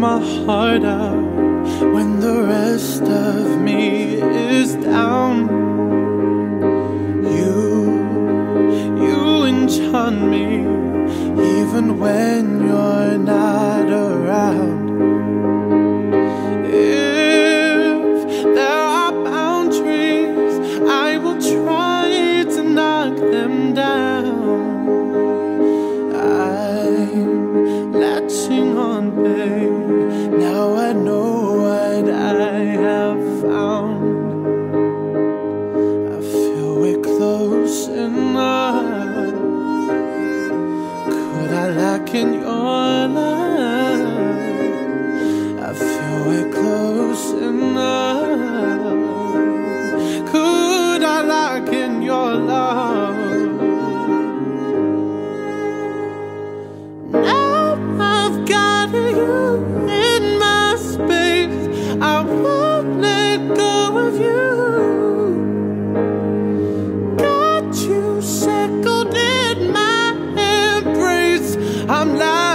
my heart out when the rest. You, you enchant me even when you're 天女 I'm lying.